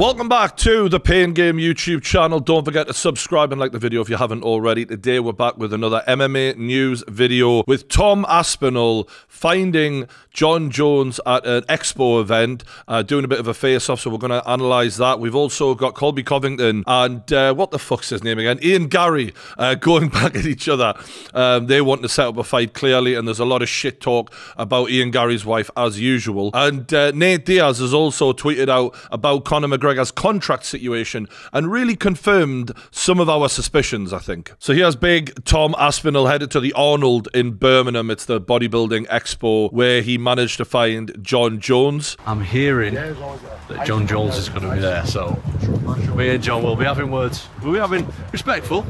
Welcome back to the Pain Game YouTube channel. Don't forget to subscribe and like the video if you haven't already. Today we're back with another MMA news video with Tom Aspinall finding Jon Jones at an expo event, uh, doing a bit of a face-off, so we're going to analyse that. We've also got Colby Covington and uh, what the fuck's his name again? Ian Garry uh, going back at each other. Um, they want to set up a fight clearly, and there's a lot of shit talk about Ian Garry's wife as usual. And uh, Nate Diaz has also tweeted out about Conor McGregor's contract situation and really confirmed some of our suspicions, I think. So here's big Tom Aspinall headed to the Arnold in Birmingham. It's the bodybuilding expo where he managed to find Jon Jones. I'm hearing that Jon Jones is going to be there, so me and Jon will be having words. We'll be having respectful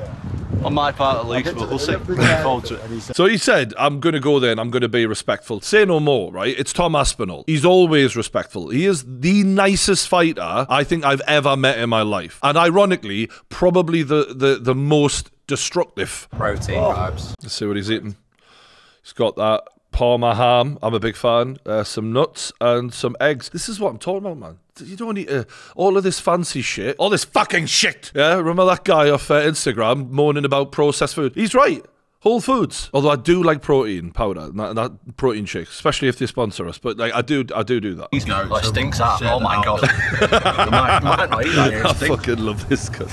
on my part at least, but we'll see. Forward to it. So he said, I'm going to go there and I'm going to be respectful. Say no more, right? It's Tom Aspinall. He's always respectful. He is the nicest fighter I think I've ever met in my life. And ironically, probably the, the, the most destructive. Protein oh. vibes. Let's see what he's eating. He's got that Parma ham. I'm a big fan. Uh, some nuts and some eggs. This is what I'm talking about, man. You don't need uh, all of this fancy shit. All this fucking shit. Yeah, remember that guy off uh, Instagram moaning about processed food? He's right. Whole Foods. Although I do like protein powder, that, that protein shakes, especially if they sponsor us. But like, I do, I do do that. He's no, it stinks that. Oh my god. might, might not eat that. I fucking love this guy.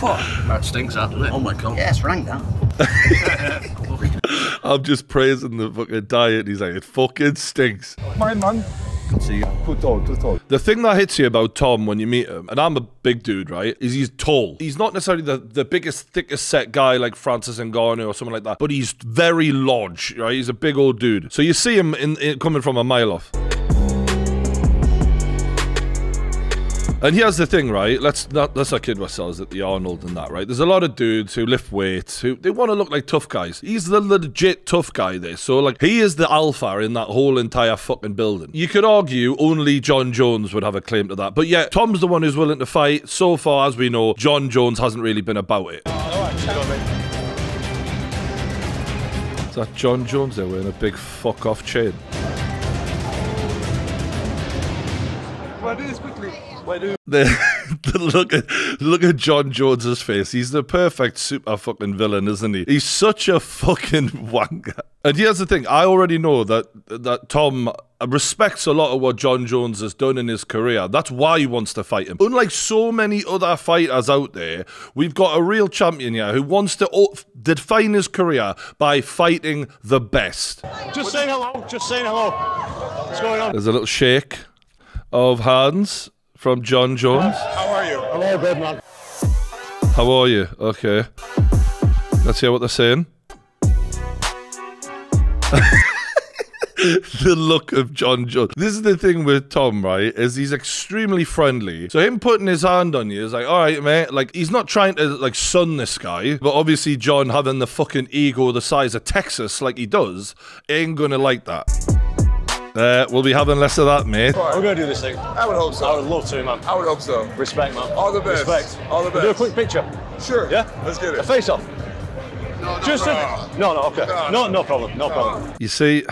That stinks that. Oh my god. Yeah, it's rank that. I'm just praising the fucking diet. He's like, it fucking stinks. My man. See, Too tall, too tall. The thing that hits you about Tom when you meet him, and I'm a big dude, right, is he's tall. He's not necessarily the, the biggest, thickest set guy like Francis Ngannou or someone like that, but he's very large, right? He's a big old dude. So you see him in, in coming from a mile off. And here's the thing, right? Let's not let's not kid ourselves at the Arnold and that, right? There's a lot of dudes who lift weights who they want to look like tough guys. He's the legit tough guy there. So like he is the alpha in that whole entire fucking building. You could argue only Jon Jones would have a claim to that. But yet Tom's the one who's willing to fight. So far as we know, Jon Jones hasn't really been about it. Is that Jon Jones there wearing a big fuck off chain? Well, do this quickly. The, the look at look at Jon Jones's face. He's the perfect super fucking villain, isn't he? He's such a fucking wanker. And here's the thing: I already know that that Tom respects a lot of what Jon Jones has done in his career. That's why he wants to fight him. Unlike so many other fighters out there, we've got a real champion here who wants to o- define his career by fighting the best. Just saying hello. Just saying hello. What's going on? There's a little shake of hands from Jon Jones. How are you? Hello, good man. How are you? Okay. Let's hear what they're saying. the look of Jon Jones. This is the thing with Tom, right? Is he's extremely friendly. So him putting his hand on you is like, all right, mate. Like he's not trying to like sun this guy, but obviously Jon having the fucking ego the size of Texas, like he does, ain't gonna like that. Uh, we'll be having less of that, mate. We're going to do this thing. I would hope so. I would love to, man. I would hope so. Respect, man. All the best. Respect. All the We'll do a quick picture. Sure. Yeah? Let's get it. A face off. No, no, Just no. a... No, no, okay. No, No, no. no problem. No problem. You see,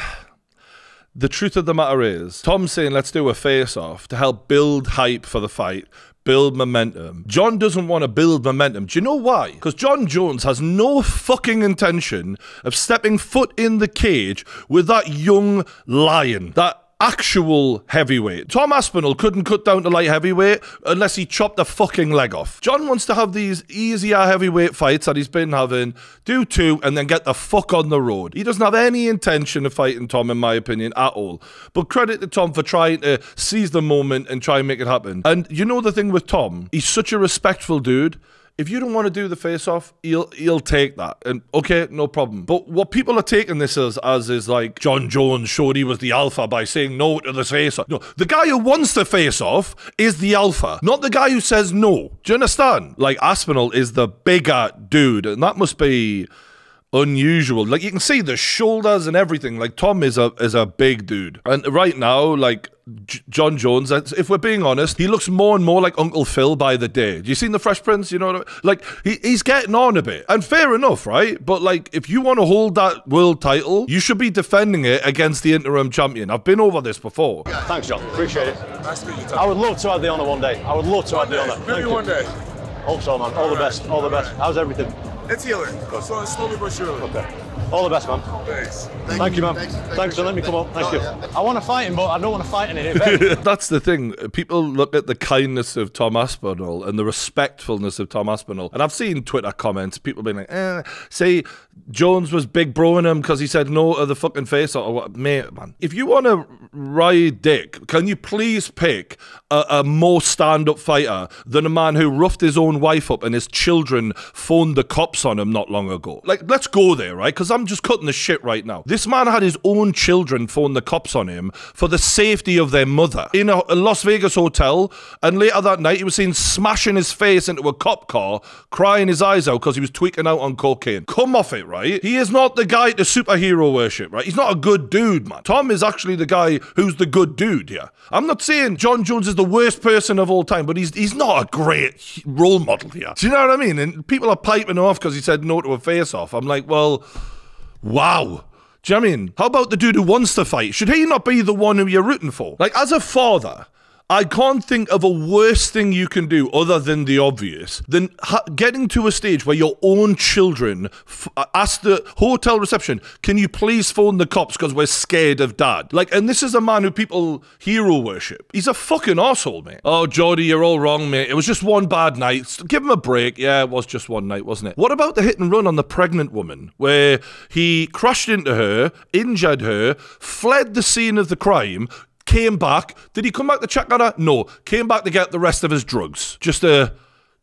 the truth of the matter is, Tom's saying let's do a face off to help build hype for the fight, build momentum. Jon doesn't want to build momentum. Do you know why? Because Jon Jones has no fucking intention of stepping foot in the cage with that young lion, that actual heavyweight. Tom Aspinall couldn't cut down to light heavyweight unless he chopped a fucking leg off. Jon wants to have these easier heavyweight fights that he's been having, do two, and then get the fuck on the road. He doesn't have any intention of fighting Tom, in my opinion, at all. But credit to Tom for trying to seize the moment and try and make it happen. And you know the thing with Tom? He's such a respectful dude. If you don't want to do the face off, he'll he'll take that. And okay, no problem. But what people are taking this as as is like Jon Jones showed he was the alpha by saying no to the face off. No, the guy who wants the face off is the alpha, not the guy who says no. Do you understand? Like Aspinall is the bigger dude, and that must be unusual. Like you can see the shoulders and everything. Like Tom is a is a big dude, and right now, like J- Jon Jones, if we're being honest, he looks more and more like Uncle Phil by the day. Do you seen the Fresh Prince? You know what I mean? Like, he, he's getting on a bit. And fair enough, right? But, like, if you want to hold that world title, you should be defending it against the interim champion. I've been over this before. Thanks, Jon. Appreciate it. Nice to meet you, Tom. I would love to have the honour one day. I would love to have the honour. Maybe Thank you. one day. Hope so, man. All the best. All the best. How's everything? It's healing. So slowly but surely. Okay. All the best, man. Thanks. Thank, you, man. Thanks, for letting me come up. Thank you. I want to fight him, but I don't want to fight in an event. That's the thing. People look at the kindness of Tom Aspinall and the respectfulness of Tom Aspinall. And I've seen Twitter comments, people being like, eh, say Jones was big broing him because he said no to the fucking face or what. Mate, man. If you want to ride dick, can you please pick a, a more stand up fighter than a man who roughed his own wife up and his children phoned the cops on him not long ago? Like, let's go there, right? Because I'm just cutting the shit right now. This man had his own children phone the cops on him for the safety of their mother in a, a Las Vegas hotel. And later that night, he was seen smashing his face into a cop car, crying his eyes out because he was tweaking out on cocaine. Come off it, right? He is not the guy to superhero worship, right? He's not a good dude, man. Tom is actually the guy who's the good dude here. I'm not saying Jon Jones is the worst person of all time, but he's he's not a great role model here. Do you know what I mean? And people are piping off because he said no to a face off. I'm like, well, wow. Do you know what I mean? How about the dude who wants to fight? Should he not be the one who you're rooting for? Like, as a father, I can't think of a worse thing you can do other than the obvious than ha- getting to a stage where your own children ask the hotel reception, "Can you please phone the cops because we're scared of dad?" Like, and this is a man who people hero worship. He's a fucking asshole, mate. Oh, Jody, you're all wrong, mate. It was just one bad night. Give him a break. Yeah, it was just one night, wasn't it? What about the hit and run on the pregnant woman where he crashed into her, injured her, fled the scene of the crime? Came back. Did he come back to check on her? No. Came back to get the rest of his drugs. Just a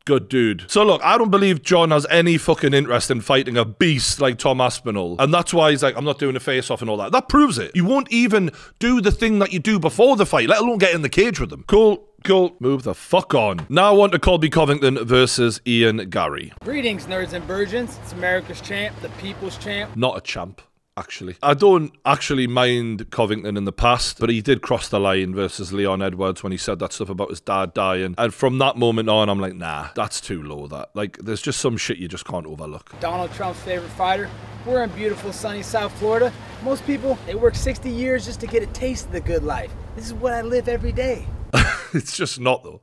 good dude. So look, I don't believe Jon has any fucking interest in fighting a beast like Tom Aspinall. And that's why he's like, I'm not doing a face off and all that. That proves it. You won't even do the thing that you do before the fight, let alone get in the cage with them. Cool. Cool. Move the fuck on. Now on to Colby Covington versus Ian Garry. Greetings, nerds and virgins. It's America's champ, the people's champ. Not a champ. Actually, I don't actually mind Covington in the past, but he did cross the line versus Leon Edwards when he said that stuff about his dad dying. And from that moment on, I'm like, nah, that's too low. That like, there's just some shit you just can't overlook. Donald Trump's favorite fighter. We're in beautiful sunny South Florida. Most people, they work 60 years just to get a taste of the good life. This is what I live every day. it's just not though.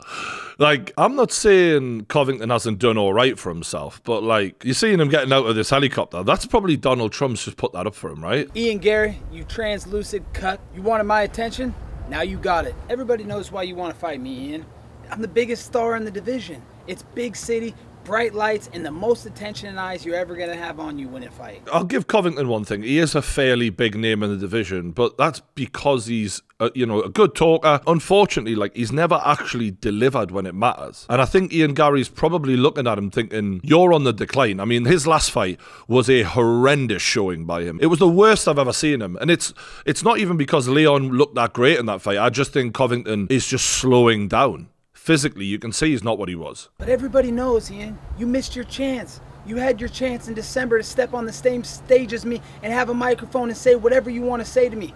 Like, I'm not saying Covington hasn't done all right for himself, but like, you're seeing him getting out of this helicopter. That's probably Donald Trump's just put that up for him, right? Ian Garry, you translucent cut. You wanted my attention? Now you got it. Everybody knows why you want to fight me, Ian. I'm the biggest star in the division. It's big city, bright lights, and the most attention and eyes you're ever going to have on you when it fight. I'll give Covington one thing. He is a fairly big name in the division, but that's because he's, a, you know, a good talker. Unfortunately, like he's never actually delivered when it matters. And I think Ian Garry's probably looking at him thinking, "You're on the decline." I mean, his last fight was a horrendous showing by him. It was the worst I've ever seen him, and it's it's not even because Leon looked that great in that fight. I just think Covington is just slowing down. Physically, you can see he's not what he was. But everybody knows, Ian, you missed your chance. You had your chance in December to step on the same stage as me and have a microphone and say whatever you want to say to me.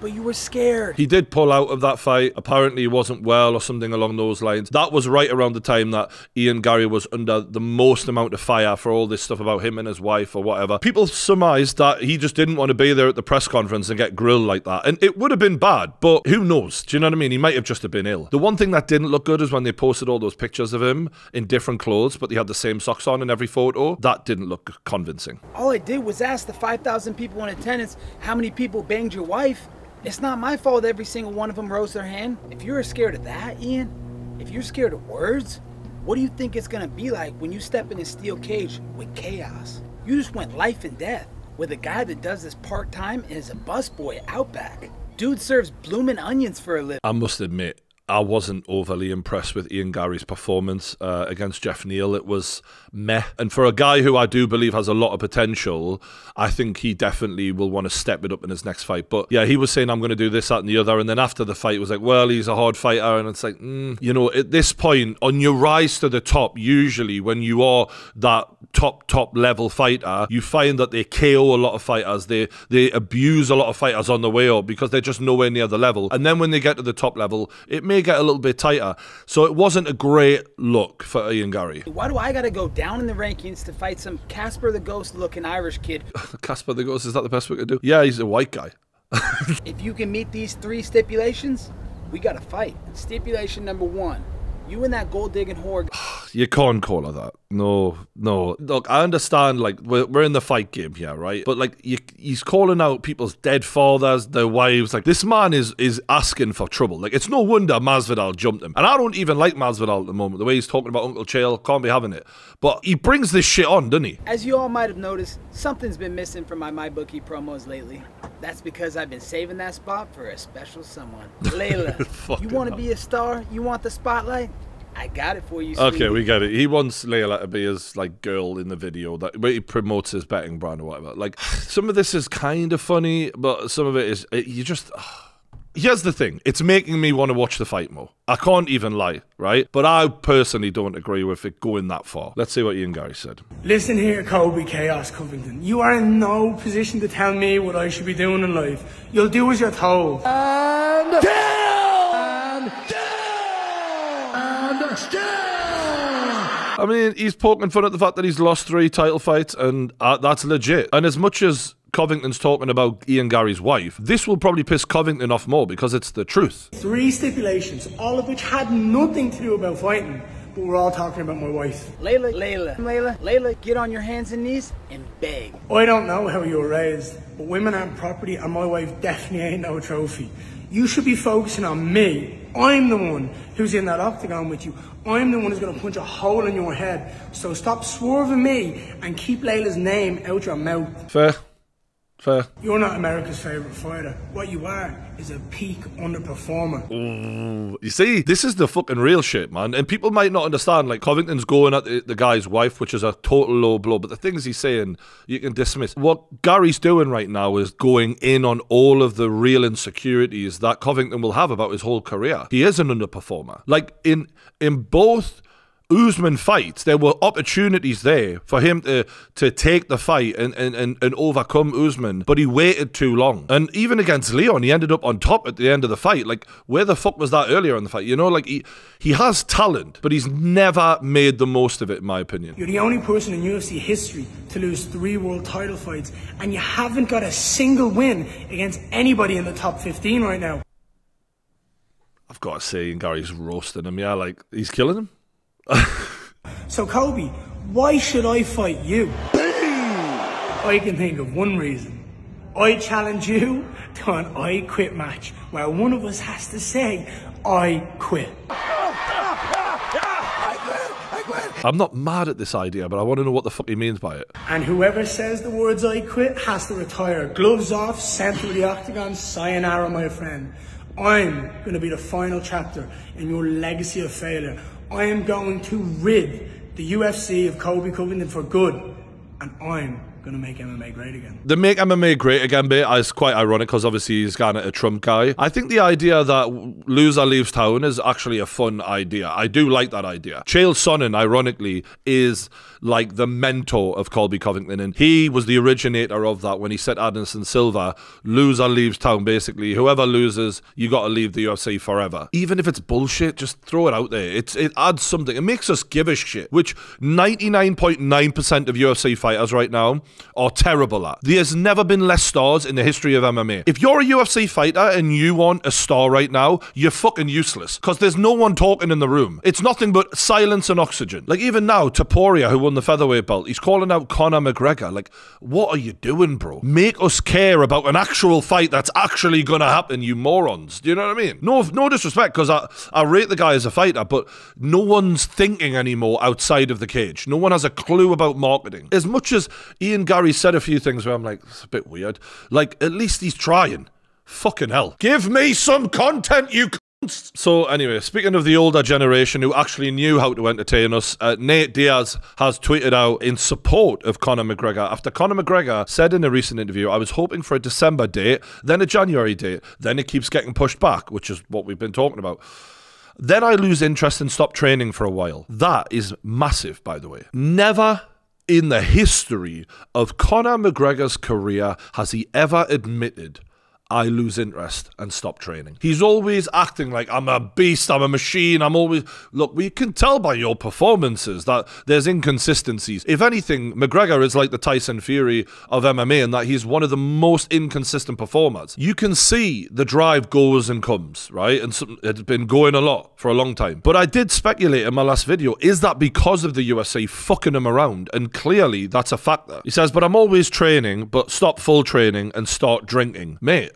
But you were scared. He did pull out of that fight. Apparently, he wasn't well or something along those lines. That was right around the time that Ian Garry was under the most amount of fire for all this stuff about him and his wife or whatever. People surmised that he just didn't want to be there at the press conference and get grilled like that. And it would have been bad, but who knows? Do you know what I mean? He might have just have been ill. The one thing that didn't look good is when they posted all those pictures of him in different clothes, but they had the same socks on in every photo. That didn't look convincing. All I did was ask the 5,000 people in attendance how many people banged your wife. It's not my fault every single one of them rose their hand. If you're scared of that, Ian, if you're scared of words, what do you think it's gonna be like when you step in a steel cage with chaos? You just went life and death with a guy that does this part time and is a busboy Outback. Dude serves bloomin' onions for a living. I must admit, I wasn't overly impressed with Ian Garry's performance uh, against Jeff Neal. It was meh. And for a guy who I do believe has a lot of potential, I think he definitely will want to step it up in his next fight. But yeah, he was saying, I'm going to do this, that, and the other. And then after the fight, it was like, well, he's a hard fighter. And it's like, mm, you know, at this point, on your rise to the top, usually when you are that top, top level fighter, you find that they KO a lot of fighters. They, they abuse a lot of fighters on the way up because they're just nowhere near the level. And then when they get to the top level, it may get a little bit tighter. So it wasn't a great look for Ian Garry. Why do I gotta go down in the rankings to fight some Casper the Ghost looking Irish kid? Casper the Ghost, is that the best we could do? Yeah, he's a white guy. if you can meet these three stipulations, we gotta fight. Stipulation number one you and that gold digging whore. You can't call her that. No, no. Look, I understand. Like we're, we're in the fight game here, right? But like you, he's calling out people's dead fathers, their wives. Like this man is is asking for trouble. Like it's no wonder Masvidal jumped him. And I don't even like Masvidal at the moment. The way he's talking about Uncle Chael, can't be having it. But he brings this shit on, doesn't he? As you all might have noticed, something's been missing from my MyBookie promos lately. That's because I've been saving that spot for a special someone. Layla, you want to be a star? You want the spotlight? I got it for you. Okay, we got it. He wants Layla to be his like girl in the video that where he promotes his betting brand or whatever. Like some of this is kind of funny, but some of it is it, you just. Here's the thing: it's making me want to watch the fight more. I can't even lie, right? But I personally don't agree with it going that far. Let's see what Ian Garry said. Listen here, Colby Chaos Covington. You are in no position to tell me what I should be doing in life. You'll do as you're told. And down! And down! I mean, he's poking fun at the fact that he's lost three title fights, and uh, that's legit. And as much as Covington's talking about Ian Garry's wife, this will probably piss Covington off more because it's the truth. Three stipulations, all of which had nothing to do about fighting, but we're all talking about my wife. Layla, Layla, Layla, Layla, get on your hands and knees and beg. I don't know how you were raised, but women aren't property, and my wife definitely ain't no trophy. You should be focusing on me. I'm the one who's in that octagon with you. I'm the one who's going to punch a hole in your head. So stop swerving me and keep Layla's name out your mouth. Fair. Fair. You're not America's favorite fighter. What you are is a peak underperformer. Ooh, you see, this is the fucking real shit, man. And people might not understand. Like Covington's going at the, the, guy's wife, which is a total low blow. But the things he's saying, you can dismiss. What Garry's doing right now is going in on all of the real insecurities that Covington will have about his whole career. He is an underperformer. Like in in both Usman fights, there were opportunities there for him to to take the fight and, and, and, and overcome Usman, but he waited too long. And even against Leon, he ended up on top at the end of the fight. Like, where the fuck was that earlier in the fight? You know, like he he has talent, but he's never made the most of it, in my opinion. You're the only person in UFC history to lose three world title fights, and you haven't got a single win against anybody in the top 15 right now. I've got to say, Garry's roasting him. Yeah, like he's killing him. so, Kobe, why should I fight you? I can think of one reason. I challenge you to an I quit match where one of us has to say, I quit. I'm not mad at this idea, but I want to know what the fuck he means by it. And whoever says the words I quit has to retire. Gloves off, center through the octagon, sayonara, my friend. I'm going to be the final chapter in your legacy of failure. I am going to rid the UFC of Colby Covington for good, and I'm going to make MMA great again. The make MMA great again bit uh, is quite ironic because obviously he's kind of a Trump guy. I think the idea that loser leaves town is actually a fun idea. I do like that idea. Chael Sonnen, ironically, is like the mentor of Colby Covington, and he was the originator of that when he said Anderson Silva, loser leaves town. Basically, whoever loses, you got to leave the UFC forever. Even if it's bullshit, just throw it out there. It's it adds something. It makes us give a shit, which 99.9% of UFC fighters right now are terrible at. There's never been less stars in the history of MMA. If you're a UFC fighter and you want a star right now, you're fucking useless because there's no one talking in the room. It's nothing but silence and oxygen. Like even now, Topuria, who won the featherweight belt, he's calling out Conor McGregor. Like, what are you doing, bro? Make us care about an actual fight that's actually gonna happen, you morons. Do you know what I mean? No, no disrespect, because I, I rate the guy as a fighter, but no one's thinking anymore outside of the cage. No one has a clue about marketing. As much as Ian Garry said a few things where I'm like, it's a bit weird. Like, at least he's trying. Fucking hell. Give me some content, you So anyway, speaking of the older generation who actually knew how to entertain us, uh, Nate Diaz has tweeted out in support of Conor McGregor after Conor McGregor said in a recent interview, "I was hoping for a December date, then a January date, then it keeps getting pushed back, which is what we've been talking about." Then I lose interest and stop training for a while. That is massive, by the way. Never in the history of Conor McGregor's career has he ever admitted I lose interest and stop training. He's always acting like I'm a beast, I'm a machine, I'm always. Look, we can tell by your performances that there's inconsistencies. If anything, McGregor is like the Tyson Fury of MMA in that he's one of the most inconsistent performers. You can see the drive goes and comes, right? And some, it's been going a lot for a long time. But I did speculate in my last video is that because of the UFC fucking him around? And clearly that's a factor. He says, but I'm always training, but stop full training and start drinking. Mate,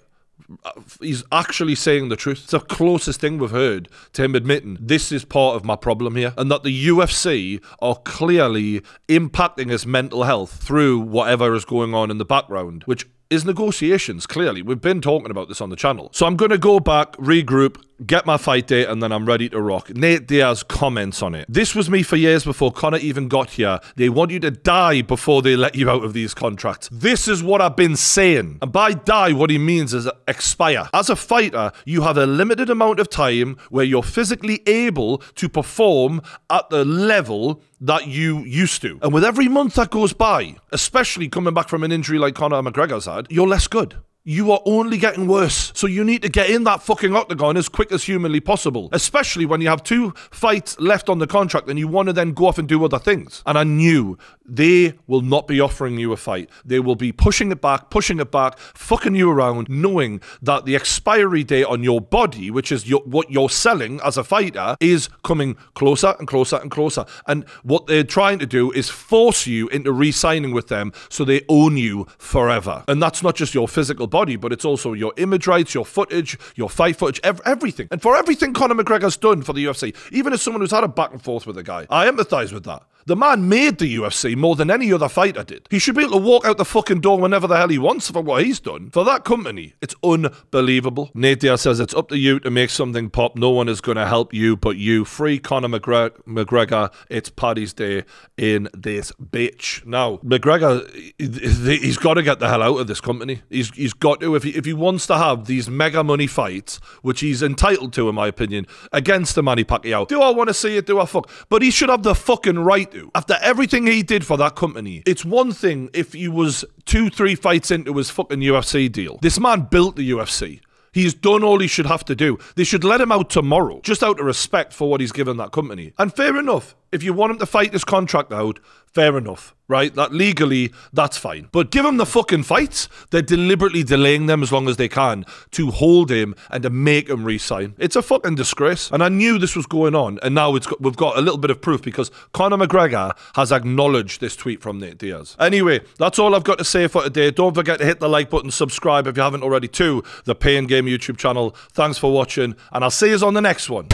he's actually saying the truth. It's the closest thing we've heard to him admitting this is part of my problem here, and that the UFC are clearly impacting his mental health through whatever is going on in the background, which is negotiations, clearly. We've been talking about this on the channel. So I'm going to go back, regroup, get my fight date, and then I'm ready to rock. Nate Diaz comments on it. This was me for years before Conor even got here. They want you to die before they let you out of these contracts. This is what I've been saying. And by die, what he means is expire. As a fighter, you have a limited amount of time where you're physically able to perform at the level that you used to. And with every month that goes by, especially coming back from an injury like Conor McGregor's had, you're less good you are only getting worse. So you need to get in that fucking octagon as quick as humanly possible, especially when you have two fights left on the contract and you want to then go off and do other things. And I knew they will not be offering you a fight. They will be pushing it back, pushing it back, fucking you around, knowing that the expiry date on your body, which is your, what you're selling as a fighter, is coming closer and closer and closer. And what they're trying to do is force you into re signing with them so they own you forever. And that's not just your physical body, but it's also your image rights, your footage, your fight footage, ev- everything. And for everything Conor McGregor's done for the UFC, even as someone who's had a back and forth with a guy, I empathize with that. The man made the UFC more than any other fighter did. He should be able to walk out the fucking door whenever the hell he wants for what he's done. For that company, it's unbelievable. Nate Diaz says it's up to you to make something pop. No one is going to help you but you. Free Conor McGregor. McGregor. It's Paddy's Day in this bitch. Now, McGregor, he's got to get the hell out of this company. He's, he's got to. If he, if he wants to have these mega money fights, which he's entitled to, in my opinion, against the Manny Pacquiao, do I want to see it? Do I fuck? But he should have the fucking right After everything he did for that company, it's one thing if he was two, three fights into his fucking UFC deal. This man built the UFC. He's done all he should have to do. They should let him out tomorrow, just out of respect for what he's given that company. And fair enough. If you want him to fight this contract out, fair enough, right? That legally, that's fine. But give him the fucking fights. They're deliberately delaying them as long as they can to hold him and to make him resign. It's a fucking disgrace. And I knew this was going on, and now it's got, we've got a little bit of proof because Conor McGregor has acknowledged this tweet from Nate Diaz. Anyway, that's all I've got to say for today. Don't forget to hit the like button, subscribe if you haven't already to the Pain Game YouTube channel. Thanks for watching, and I'll see you on the next one.